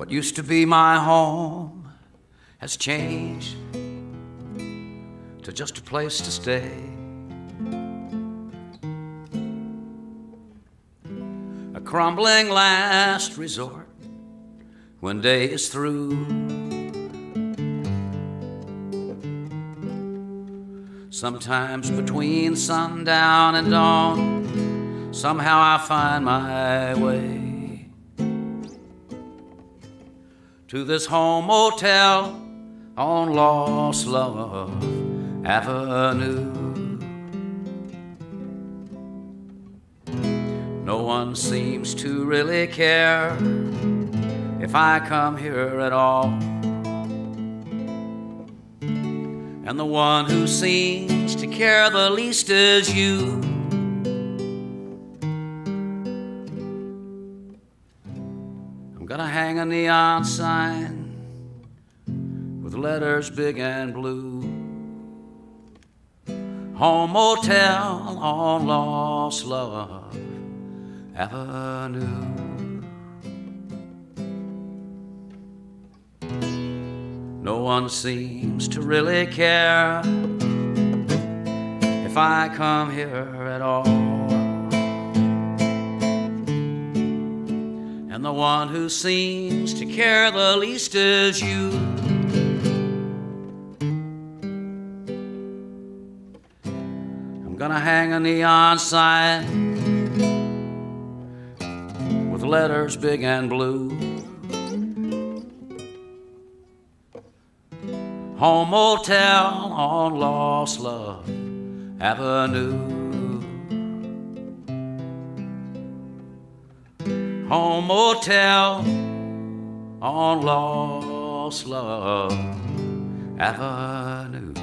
What used to be my home has changed to just a place to stay. A crumbling last resort when day is through. Sometimes between sundown and dawn, somehow I find my way to this home motel on Lost Love Avenue. No one seems to really care if I come here at all. And the one who seems to care the least is you. Gonna hang a neon sign with letters big and blue. Home Motel on Lost Love Avenue. No one seems to really care if I come here at all. And the one who seems to care the least is you. I'm gonna hang a neon sign with letters big and blue. Home Motel on Lost Love Avenue. Home Motel on Lost Love Avenue.